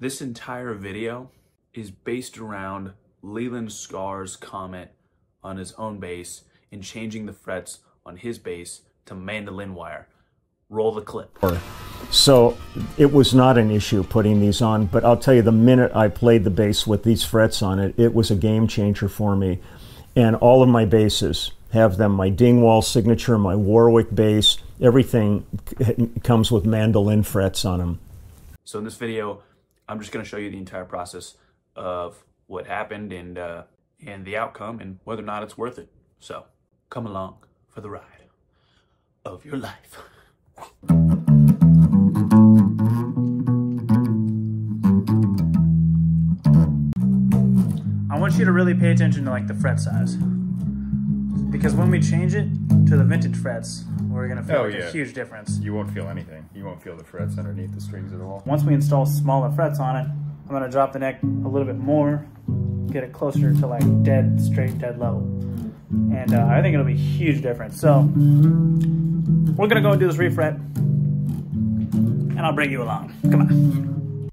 This entire video is based around Leland Sklar's comment on his own bass and changing the frets on his bass to mandolin wire. Roll the clip. So it was not an issue putting these on, but I'll tell you, the minute I played the bass with these frets on it, it was a game changer for me. And all of my basses have them, my Dingwall signature, my Warwick bass, everything comes with mandolin frets on them. So in this video, I'm just going to show you the entire process of what happened and uh, and the outcome and whether or not it's worth it. So come along for the ride of your life. I want you to really pay attention to like the fret size. Because when we change it to the vintage frets, we're gonna feel Oh, like yeah. a huge difference. You won't feel anything. You won't feel the frets underneath the strings at all. Once we install smaller frets on it, I'm gonna drop the neck a little bit more, get it closer to like dead, straight, dead level. And uh, I think it'll be a huge difference. So we're gonna go and do this refret, and I'll bring you along. Come on.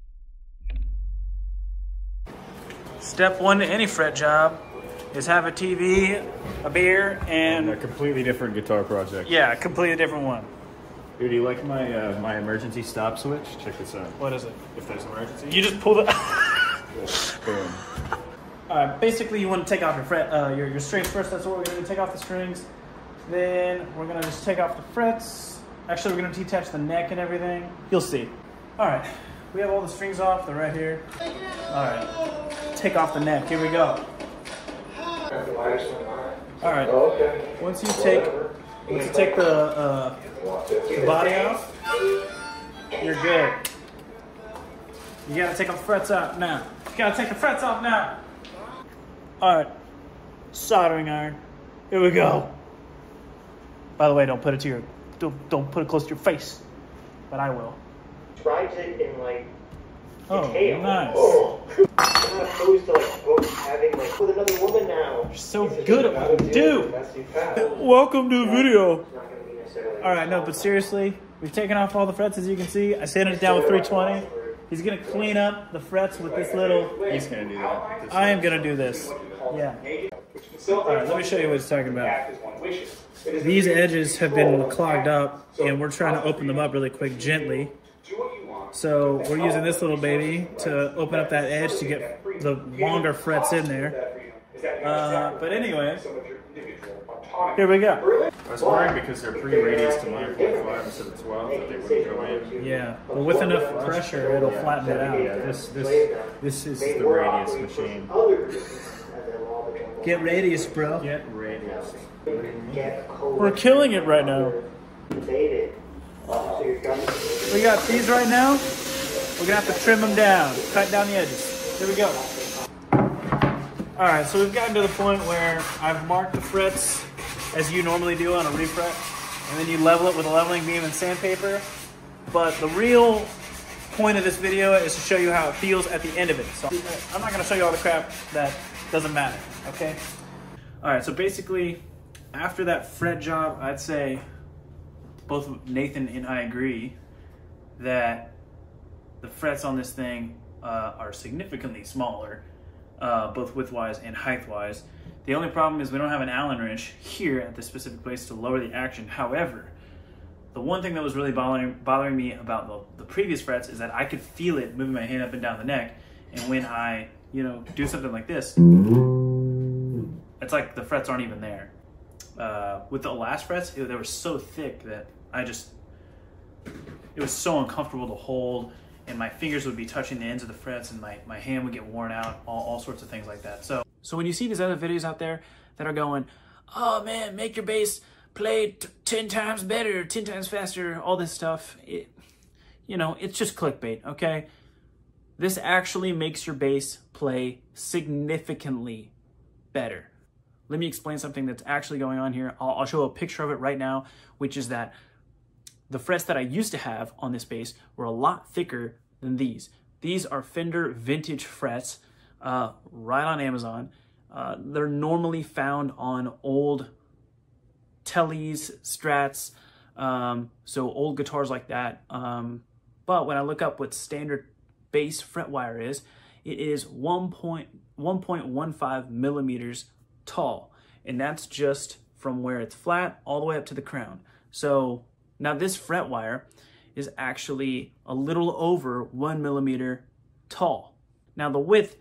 Step one to any fret job is have a TV, a beer, and A completely different guitar project. yeah, a completely different one. Dude, do you like my uh, my emergency stop switch? Check this out. What is it? If there's an emergency, You just pull the. boom. All right, basically you want to take off your fret, uh, your, your strings first. That's what we're gonna do. Take off the strings. Then we're gonna just take off the frets. Actually, we're gonna detach the neck and everything. You'll see. All right, we have all the strings off. They're right here. All right, take off the neck. Here we go. All right. Once you take, once you take the uh, the body off, you're good. You gotta take the frets out now. You gotta take the frets off now. All right, soldering iron. Here we go. By the way, don't put it to your, don't, don't put it close to your face, but I will. Tries it in like Oh, tail. nice. Oh. I'm not opposed to like both having like with another woman so good at what you do. Welcome to the video. It's not gonna be necessarily. All right, no, but seriously, we've taken off all the frets as you can see. I sanded it down with 320. He's gonna clean up the frets with this little. He's gonna do that. I am gonna do this. Yeah. All right, let me show you what he's talking about. These edges have been clogged up, and we're trying to open them up really quick, gently. So we're using this little baby to open up that edge to get the longer frets in there. Uh, but anyway, here we go. I was worried because they're pre-radius to 9.5 instead of 12 that they wouldn't go in. Yeah, but with enough pressure, it'll flatten it out. Yeah, this this this is the radius machine. Other businesses have their law between Get radius, bro. Get radius. We're killing it right now. Faded. So you're done. We got these right now. We're gonna have to trim them down, cut down the edges. Here we go. All right, so we've gotten to the point where I've marked the frets as you normally do on a refret, and then you level it with a leveling beam and sandpaper. But the real point of this video is to show you how it feels at the end of it. So I'm not gonna show you all the crap that doesn't matter, okay? All right, so basically, after that fret job, I'd say both Nathan and I agree that the frets on this thing uh, are significantly smaller, uh, both width-wise and height-wise. The only problem is we don't have an Allen wrench here at this specific place to lower the action. However, the one thing that was really bothering, bothering me about the, the previous frets is that I could feel it moving my hand up and down the neck. And when I, you know, do something like this, it's like the frets aren't even there. Uh, with the last frets, it- they were so thick that I just, it was so uncomfortable to hold and my fingers would be touching the ends of the frets and my, my hand would get worn out, all, all sorts of things like that. So, so when you see these other videos out there that are going, oh man, make your bass play t- 10 times better, 10 times faster, all this stuff, it, you know, it's just clickbait, okay? This actually makes your bass play significantly better. Let me explain something that's actually going on here. I'll, I'll show a picture of it right now, which is that the frets that I used to have on this bass were a lot thicker than these. These are Fender vintage frets, uh, right on Amazon. Uh, they're normally found on old Tellys, Strats, um, so old guitars like that. Um, but when I look up what standard bass fret wire is, it is 1 point, 1.15 millimeters tall. And that's just from where it's flat all the way up to the crown. So now this fret wire is actually a little over one millimeter tall. Now the width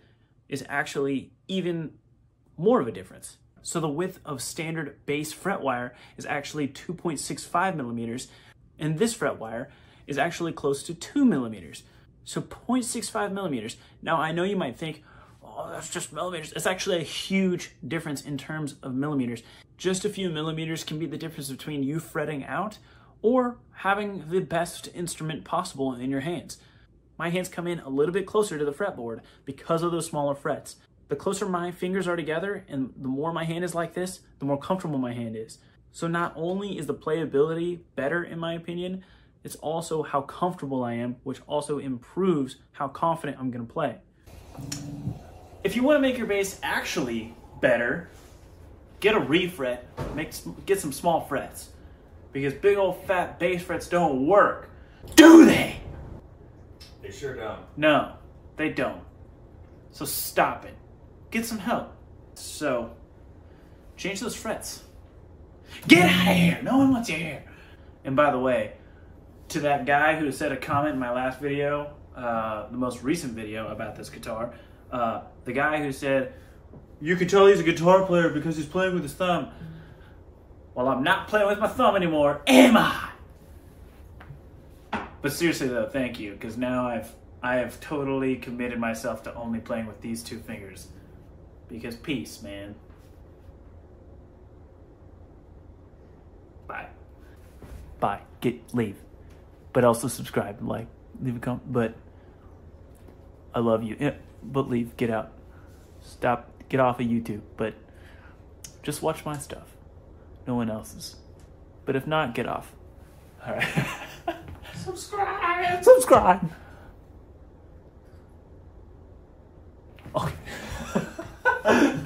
is actually even more of a difference. So the width of standard bass fret wire is actually 2.65 millimeters, and this fret wire is actually close to two millimeters. So 0.65 millimeters. Now I know you might think, oh, that's just millimeters. It's actually a huge difference in terms of millimeters. Just a few millimeters can be the difference between you fretting out or having the best instrument possible in your hands. My hands come in a little bit closer to the fretboard because of those smaller frets. The closer my fingers are together and the more my hand is like this, the more comfortable my hand is. So not only is the playability better in my opinion, it's also how comfortable I am, which also improves how confident I'm gonna play. If you wanna make your bass actually better, get a refret, make, get some small frets. Because big old fat bass frets don't work. Do they? They sure don't. No, they don't. So stop it. Get some help. So, change those frets. Get out of here! No one wants you here. And by the way, to that guy who said a comment in my last video, uh, the most recent video about this guitar, uh, the guy who said, You can tell he's a guitar player because he's playing with his thumb. Well, I'm not playing with my thumb anymore, am I? But seriously though, thank you, because now I've I have totally committed myself to only playing with these two fingers. Because peace, man. Bye. Bye. Get leave. But also subscribe, like, leave a comment. But I love you. Yeah, but leave. Get out. Stop. Get off of YouTube. But just watch my stuff. No one else's. But if not, get off. All right. subscribe. Subscribe. Okay.